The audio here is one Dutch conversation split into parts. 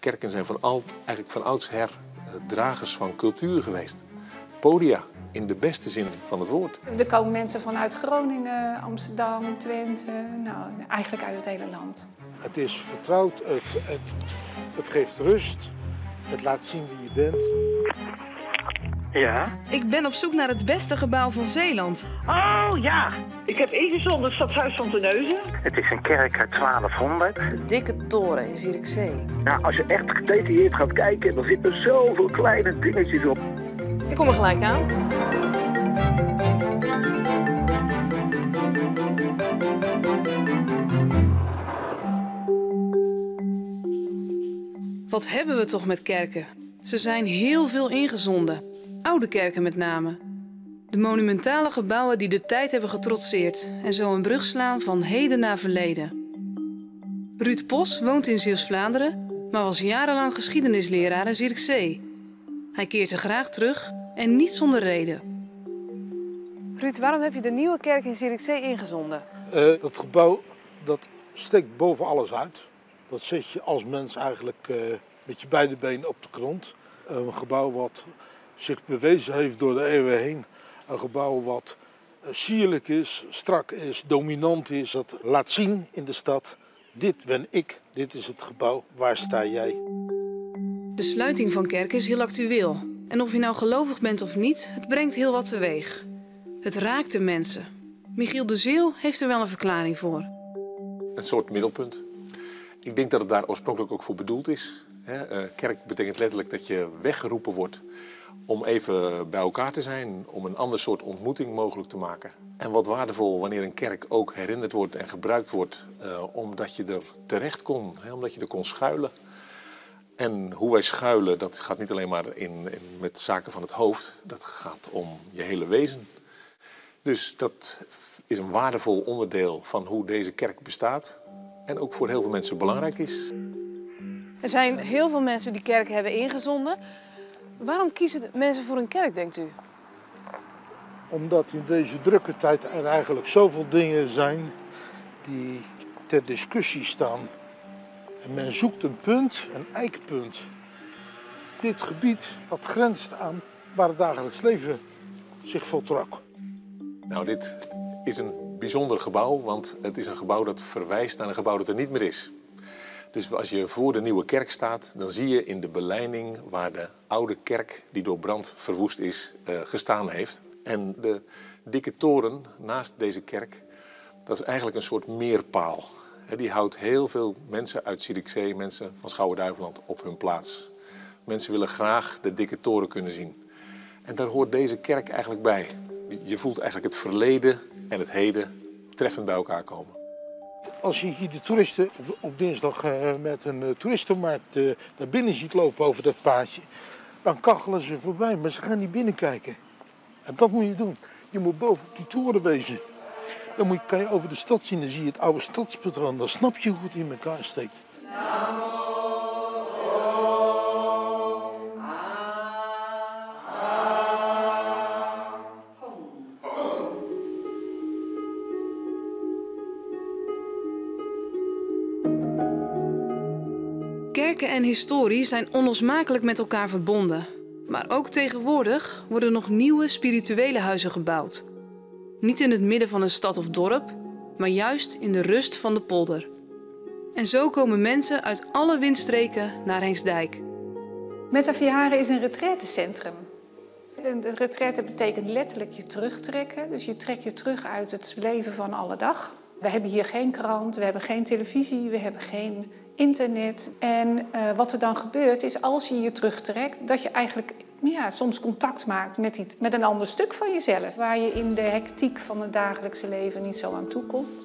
Kerken zijn van al, eigenlijk van oudsher eh, dragers van cultuur geweest. Podia, in de beste zin van het woord. Er komen mensen vanuit Groningen, Amsterdam, Twente, nou, eigenlijk uit het hele land. Het is vertrouwd, het, het, het geeft rust, het laat zien wie je bent. Ja. Ik ben op zoek naar het beste gebouw van Zeeland. Oh ja, ik heb ingezonden het stadhuis van Terneuzen. Het is een kerk uit 1200. De dikke toren in Zierikzee. Nou, als je echt gedetailleerd gaat kijken, dan zitten zoveel kleine dingetjes op. Ik kom er gelijk aan. Wat hebben we toch met kerken? Ze zijn heel veel ingezonden. Oude kerken met name. De monumentale gebouwen die de tijd hebben getrotseerd en zo een brug slaan van heden naar verleden. Ruud Pos woont in Zeeuws-Vlaanderen, maar was jarenlang geschiedenisleraar in Zierikzee. Hij keert er graag terug en niet zonder reden. Ruud, waarom heb je de nieuwe kerk in Zierikzee ingezonden? Eh, dat gebouw dat steekt boven alles uit. Dat zet je als mens eigenlijk eh, met je beide benen op de grond. Een gebouw wat zich bewezen heeft door de eeuwen heen. Een gebouw wat eh, sierlijk is, strak is, dominant is. Dat laat zien in de stad, dit ben ik, dit is het gebouw, waar sta jij? De sluiting van kerken is heel actueel. En of je nou gelovig bent of niet, het brengt heel wat teweeg. Het raakt de mensen. Michiel de Zeeuw heeft er wel een verklaring voor. Een soort middelpunt. Ik denk dat het daar oorspronkelijk ook voor bedoeld is. Eh, kerk betekent letterlijk dat je weggeroepen wordt om even bij elkaar te zijn, om een ander soort ontmoeting mogelijk te maken. En wat waardevol wanneer een kerk ook herinnerd wordt en gebruikt wordt eh, omdat je er terecht kon, hè, omdat je er kon schuilen. En hoe wij schuilen, dat gaat niet alleen maar in, met zaken van het hoofd, dat gaat om je hele wezen. Dus dat is een waardevol onderdeel van hoe deze kerk bestaat en ook voor heel veel mensen belangrijk is. Er zijn heel veel mensen die kerk hebben ingezonden. Waarom kiezen mensen voor een kerk, denkt u? Omdat in deze drukke tijd er eigenlijk zoveel dingen zijn die ter discussie staan. En men zoekt een punt, een eikpunt. Dit gebied dat grenst aan waar het dagelijks leven zich voltrok. Nou, dit is een bijzonder gebouw, want het is een gebouw dat verwijst naar een gebouw dat er niet meer is. Dus als je voor de nieuwe kerk staat, dan zie je in de beleiding waar de oude kerk, die door brand verwoest is, uh, gestaan heeft. En de dikke toren naast deze kerk, dat is eigenlijk een soort meerpaal. Die houdt heel veel mensen uit Zierikzee, mensen van Schouwen-Duiveland, op hun plaats. Mensen willen graag de dikke toren kunnen zien. En daar hoort deze kerk eigenlijk bij. Je voelt eigenlijk het verleden en het heden treffend bij elkaar komen. Als je hier de toeristen op dinsdag uh, met een uh, toeristenmarkt uh, naar binnen ziet lopen over dat paadje, dan kachelen ze voorbij, maar ze gaan niet binnenkijken. En dat moet je doen. Je moet boven op die toren wezen. Dan moet je, kan je over de stad zien, dan zie je het oude stadspatroon. Dan snap je hoe het in elkaar steekt. En historie zijn onlosmakelijk met elkaar verbonden. Maar ook tegenwoordig worden nog nieuwe spirituele huizen gebouwd. Niet in het midden van een stad of dorp, maar juist in de rust van de polder. En zo komen mensen uit alle windstreken naar Hengsdijk. Metaviare is een retraitecentrum. De retraite betekent letterlijk je terugtrekken. Dus je trekt je terug uit het leven van alle dag. We hebben hier geen krant, we hebben geen televisie, we hebben geen internet. En uh, wat er dan gebeurt is als je je terugtrekt, dat je eigenlijk ja, soms contact maakt met, iets, met een ander stuk van jezelf. Waar je in de hectiek van het dagelijkse leven niet zo aan toe komt.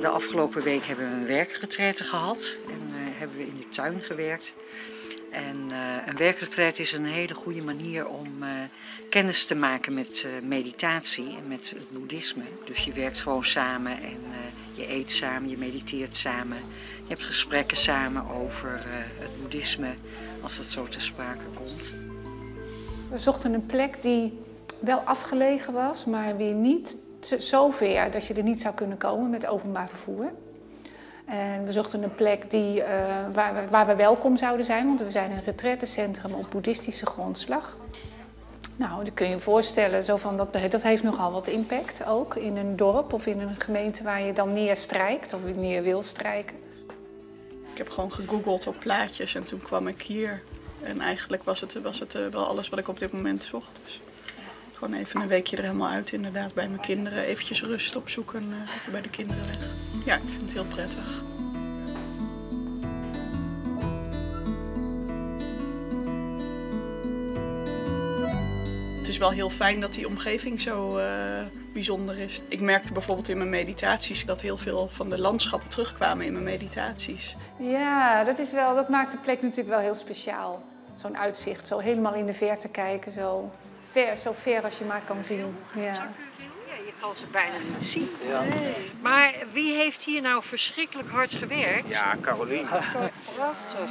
De afgelopen week hebben we een werkretraite gehad en uh, hebben we in de tuin gewerkt. En uh, een werkretreat is een hele goede manier om uh, kennis te maken met uh, meditatie en met het boeddhisme. Dus je werkt gewoon samen en je eet samen, je mediteert samen. Je hebt gesprekken samen over het boeddhisme als dat zo ter sprake komt. We zochten een plek die wel afgelegen was, maar weer niet zo ver dat je er niet zou kunnen komen met openbaar vervoer. En we zochten een plek die, eh, waar, we, waar we welkom zouden zijn, want we zijn een retraitecentrum op boeddhistische grondslag. Nou, dan kun je je voorstellen, zo van dat, dat heeft nogal wat impact ook in een dorp of in een gemeente waar je dan neerstrijkt of neer wil strijken. Ik heb gewoon gegoogeld op plaatjes en toen kwam ik hier. En eigenlijk was het, was het eh, wel alles wat ik op dit moment zocht. Dus gewoon even een weekje er helemaal uit inderdaad bij mijn kinderen. Eventjes rust opzoeken, uh, even bij de kinderen weg. Ja, ik vind het heel prettig. Het is wel heel fijn dat die omgeving zo uh, bijzonder is. Ik merkte bijvoorbeeld in mijn meditaties dat heel veel van de landschappen terugkwamen in mijn meditaties. Ja, dat, is wel, dat maakt de plek natuurlijk wel heel speciaal. Zo'n uitzicht, zo helemaal in de verte kijken, zo ver, zo ver als je maar kan zien. Ja. Je kan ze bijna niet zien. Ja. Maar wie heeft hier nou verschrikkelijk hard gewerkt? Ja, Caroline. Prachtig.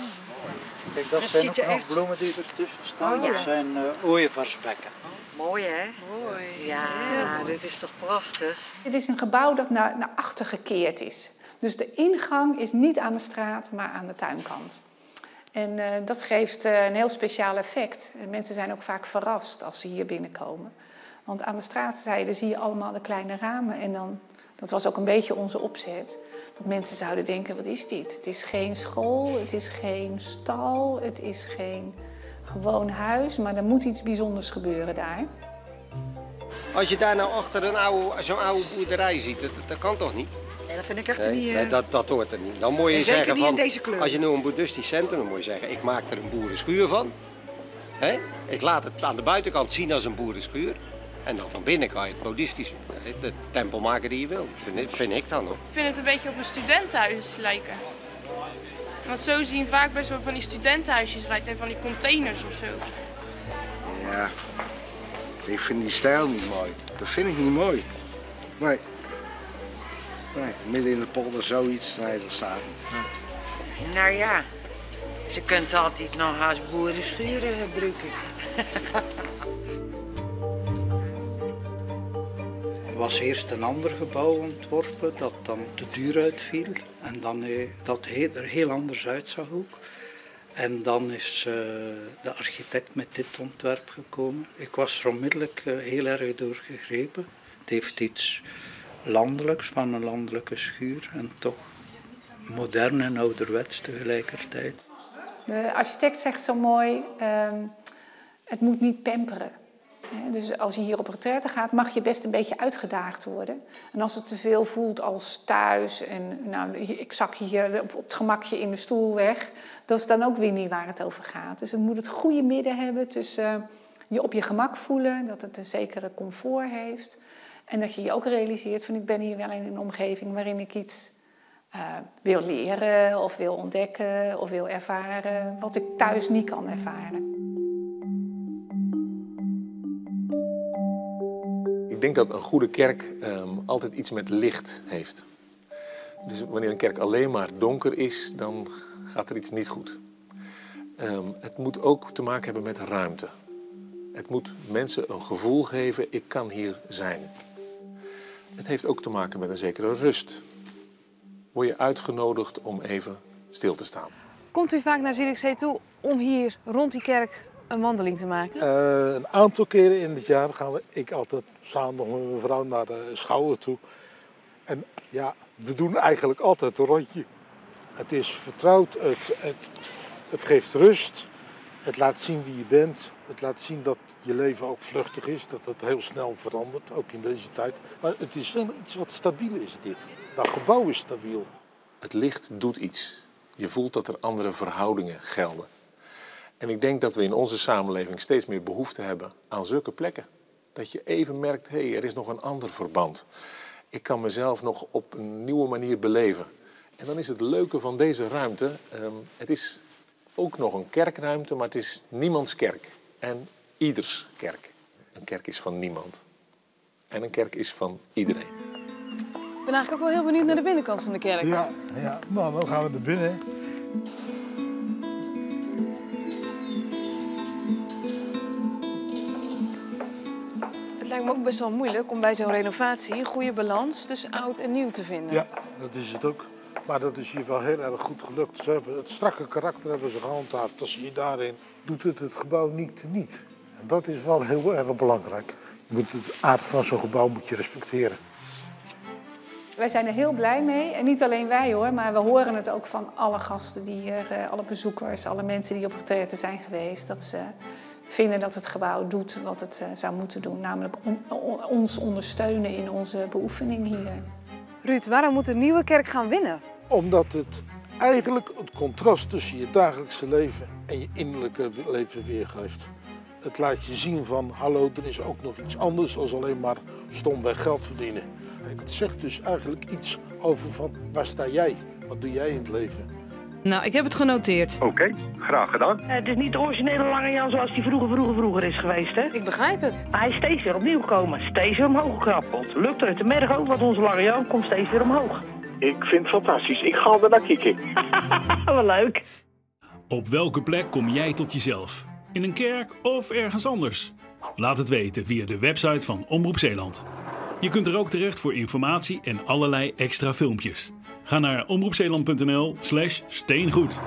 Kijk, dat Het zijn er ook nog echt- bloemen die ertussen staan. Oh, ja. Dat zijn uh, ooievaarsbekken. Mooi hè? Mooi. Ja, dit is toch prachtig? Dit is een gebouw dat naar, naar achter gekeerd is. Dus de ingang is niet aan de straat, maar aan de tuinkant. En eh, dat geeft eh, een heel speciaal effect. En mensen zijn ook vaak verrast als ze hier binnenkomen. Want aan de straatzijde zie je allemaal de kleine ramen. En dan, dat was ook een beetje onze opzet. Dat mensen zouden denken, wat is dit? Het is geen school, het is geen stal, het is geen gewoon huis. Maar er moet iets bijzonders gebeuren daar. Als je daar nou achter een oude, zo'n oude boerderij ziet, dat kan toch niet? Nee, dat vind ik echt Nee, niet... eh, nee, dat, dat hoort er niet. Dan moet je En zeggen niet in van, deze kleur. als je nu een boeddhistisch centrum, dan moet je zeggen, ik maak er een boerenschuur van. Hè? Ik laat het aan de buitenkant zien als een boerenschuur. En dan van binnen kan je het boeddhistisch, eh, de tempel maken die je wil. Vind, ik- vind ik dan hoor. Ik vind het een beetje op een studentenhuis lijken. Want zo zien vaak best wel van die studentenhuisjes lijkt en van die containers of zo. Ja, ik vind die stijl niet mooi. Dat vind ik niet mooi. Nee. Nee, midden in de polder zoiets, nee, dat staat niet. Nou ja, ze kunt altijd nog als boerenschuren gebruiken. Er was eerst een ander gebouw ontworpen dat dan te duur uitviel. En dan eh, dat er heel anders uitzag ook. En dan is eh, de architect met dit ontwerp gekomen. Ik was er onmiddellijk eh, heel erg door gegrepen. Het heeft iets landelijks, van een landelijke schuur. En toch modern en ouderwets tegelijkertijd. De architect zegt zo mooi, ehm, het moet niet pamperen. Dus als je hier op retraite gaat, mag je best een beetje uitgedaagd worden. En als het te veel voelt als thuis en nou, ik zak hier op, het gemakje in de stoel weg, dat is dan ook weer niet waar het over gaat. Dus het moet het goede midden hebben tussen je op je gemak voelen, dat het een zekere comfort heeft. En dat je je ook realiseert van ik ben hier wel in een omgeving waarin ik iets eh, wil leren of wil ontdekken of wil ervaren wat ik thuis niet kan ervaren. Ik denk dat een goede kerk ehm, altijd iets met licht heeft. Dus wanneer een kerk alleen maar donker is, dan gaat er iets niet goed. Ehm, het moet ook te maken hebben met ruimte. Het moet mensen een gevoel geven, ik kan hier zijn. Het heeft ook te maken met een zekere rust. Word je uitgenodigd om even stil te staan. Komt u vaak naar Zierikzee toe om hier rond die kerk een wandeling te maken? Eh, een aantal keren in het jaar gaan we, ik altijd samen nog met mijn vrouw naar de schouwen toe. En ja, we doen eigenlijk altijd een rondje. Het is vertrouwd, het, het, het geeft rust, het laat zien wie je bent. Het laat zien dat je leven ook vluchtig is, dat het heel snel verandert, ook in deze tijd. Maar het is wel iets wat stabiel is, dit. Dat gebouw is stabiel. Het licht doet iets. Je voelt dat er andere verhoudingen gelden. En ik denk dat we in onze samenleving steeds meer behoefte hebben aan zulke plekken. Dat je even merkt, hé, hey, er is nog een ander verband. Ik kan mezelf nog op een nieuwe manier beleven. En dan is het leuke van deze ruimte, ehm, het is ook nog een kerkruimte, maar het is niemands kerk. En ieders kerk. Een kerk is van niemand. En een kerk is van iedereen. Ik ben eigenlijk ook wel heel benieuwd naar de binnenkant van de kerk. Ja, ja. nou dan gaan we er binnen. Het lijkt me ook best wel moeilijk om bij zo'n renovatie een goede balans tussen oud en nieuw te vinden. Ja, dat is het ook. Maar dat is hier wel heel erg goed gelukt. Ze hebben het strakke karakter hebben ze gehandhaafd. Als je daarin doet het het gebouw niet niet. En dat is wel heel erg belangrijk. Je moet het aard van zo'n gebouw moet je respecteren. Wij zijn er heel blij mee. En niet alleen wij hoor, maar we horen het ook van alle gasten die hier, eh, alle bezoekers, alle mensen die op retraite zijn geweest. Dat ze vinden dat het gebouw doet wat het eh, zou moeten doen. Namelijk on- on- ons ondersteunen in onze beoefening hier. Ruud, waarom moet de nieuwe kerk gaan winnen? Omdat het eigenlijk het contrast tussen je dagelijkse leven en je innerlijke leven weergeeft. Het laat je zien van, hallo, er is ook nog iets anders dan alleen maar stomweg geld verdienen. Het zegt dus eigenlijk iets over van, waar sta jij? Wat doe jij in het leven? Nou, ik heb het genoteerd. Oké, graag gedaan. het is niet de originele Lange Jan zoals die vroeger, vroeger, vroeger is geweest, hè? Ik begrijp het. Maar hij is steeds weer opnieuw gekomen, steeds weer omhoog gekrabbeld. Lukt er uit de merg ook, want onze Lange Jan komt steeds weer omhoog. Ik vind het fantastisch. Ik ga er naar kijken. Wel leuk. Op welke plek kom jij tot jezelf? In een kerk of ergens anders? Laat het weten via de website van Omroep Zeeland. Je kunt er ook terecht voor informatie en allerlei extra filmpjes. Ga naar omroepzeeland.nl slash steengoed.